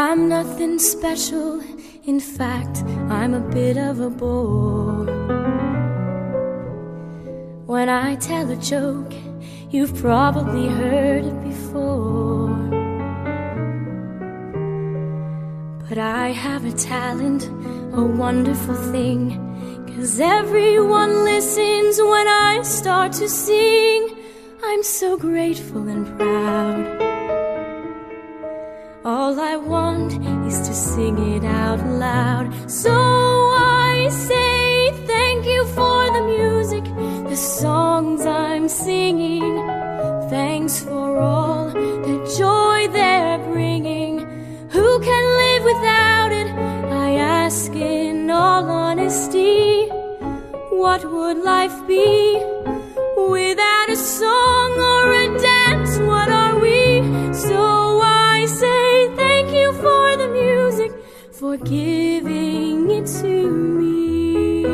I'm nothing special. In fact, I'm a bit of a bore. When I tell a joke, you've probably heard it before. But I have a talent, a wonderful thing. Cause everyone listens when I start to sing. I'm so grateful and proud. All I want is to sing it out loud. So I say thank you for the music, the songs I'm singing. Thanks for all the joy they're bringing. Who can live without it? I ask in all honesty. What would life be without a song or a dance? For giving it to me.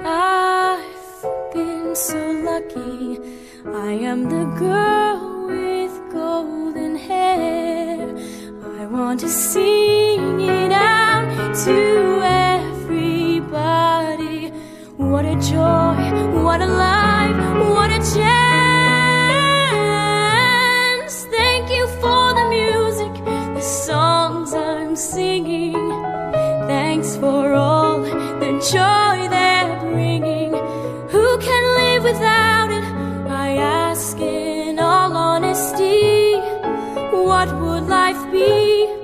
I've been so lucky. I am the girl with golden hair. I want to sing it out to everybody. What a joy, what a life, Thanks for all the joy they're bringing. Who can live without it? I ask in all honesty. What would life be